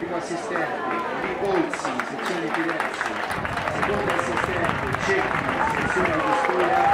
primo assistente, Ripolzi, sezione Firenze, secondo assistente, Cecchi, sezione Pistoia,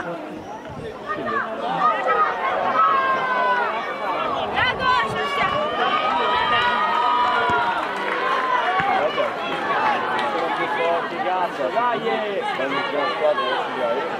Dai! Dai! Dai! Dai! Dai!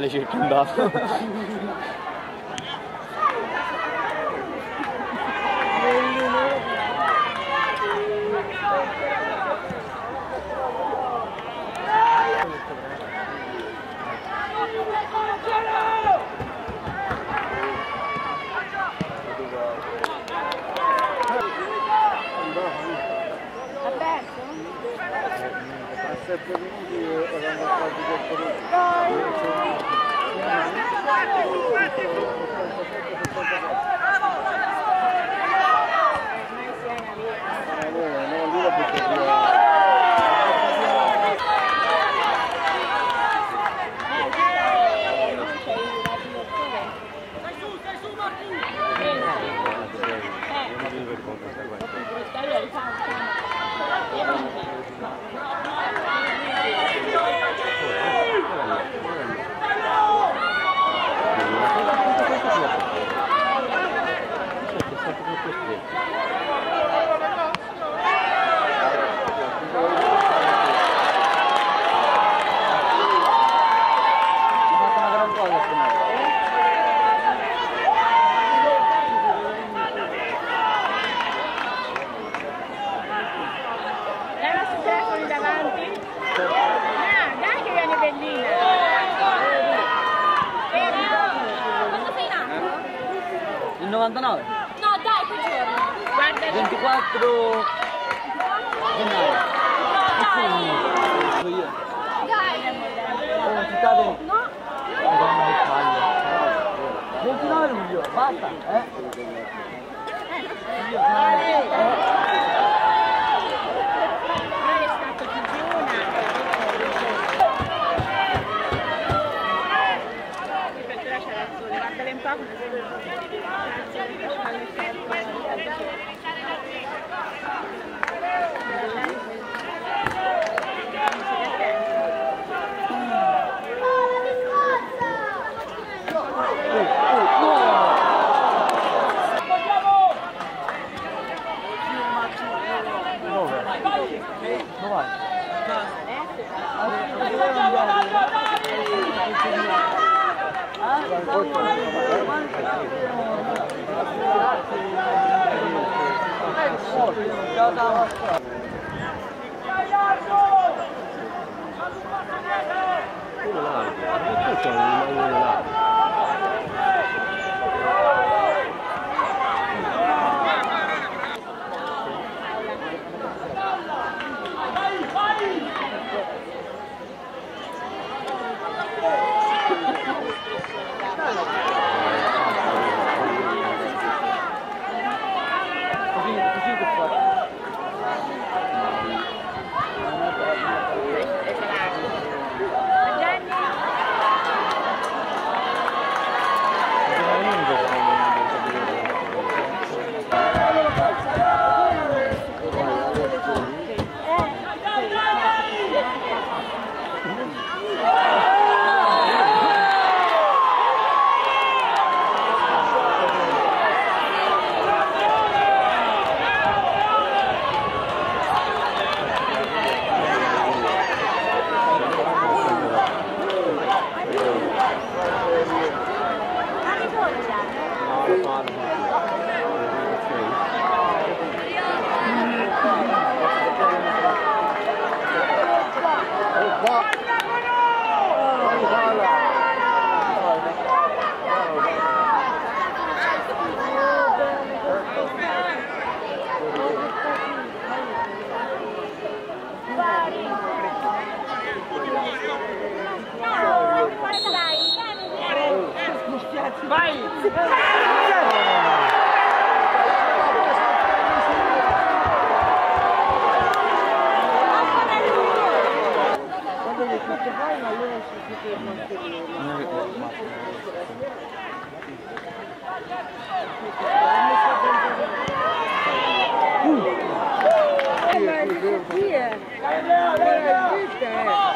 Aleykümselam. Thank you. Uno largo, perché c'è un largo? Hum. É, mas isso aqui é... É, é, é, é.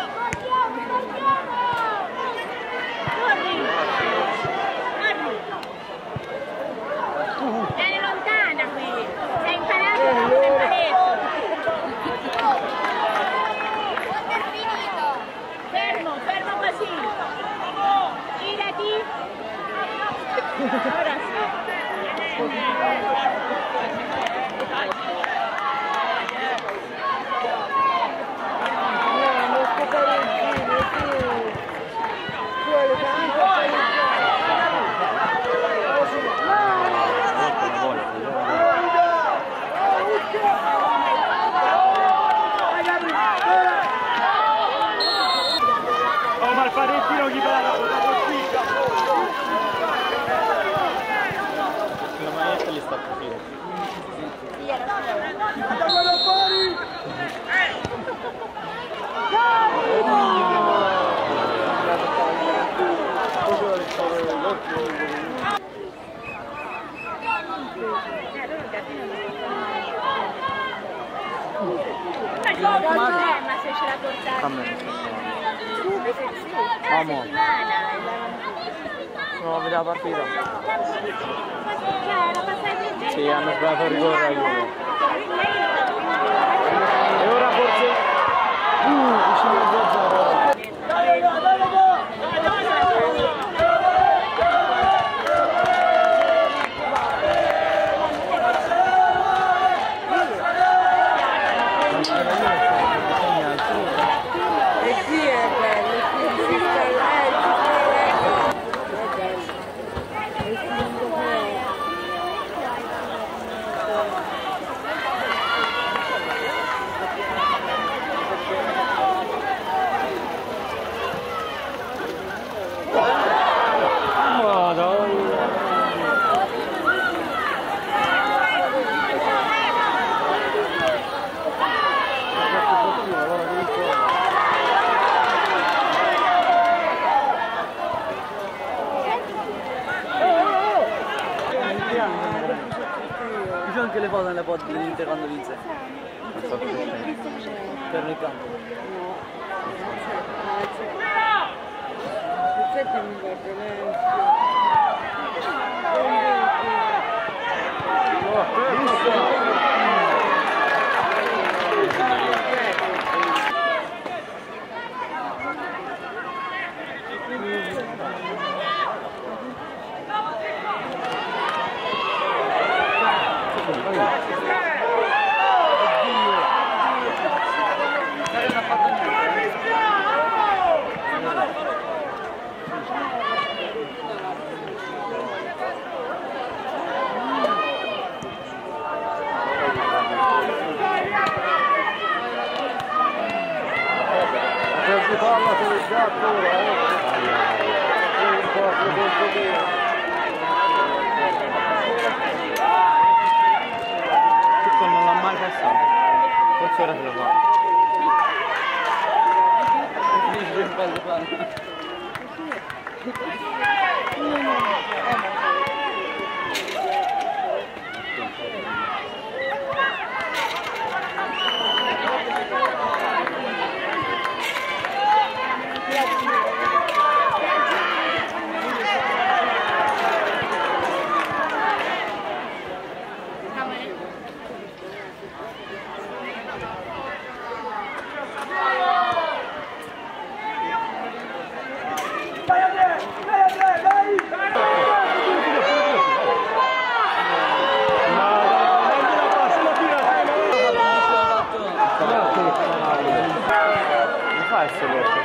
ほら。Ma se ce la portate. Amo. No, vedi la partita. Sì, hanno sbagliato il rigore. E ora forse... Uh, vicino al 2-0. grande. Ci sono anche le foto nelle foto dell'Inter quando vinse. Per il campo. Thank you. Please. Absolutely.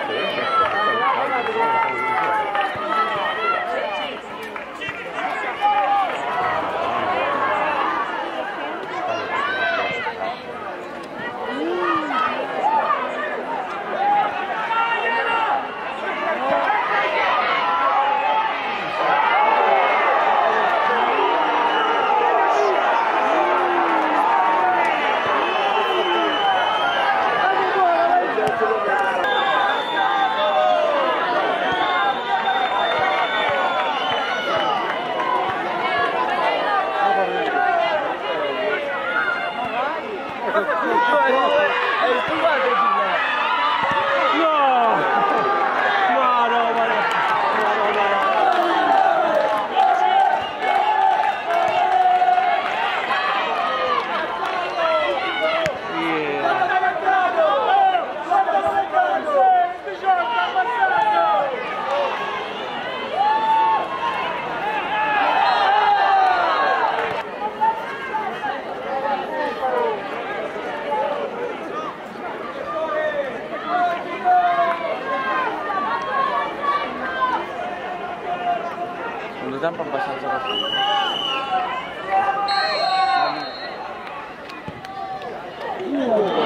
lanjutan pembahasan selesai. ini. Iya.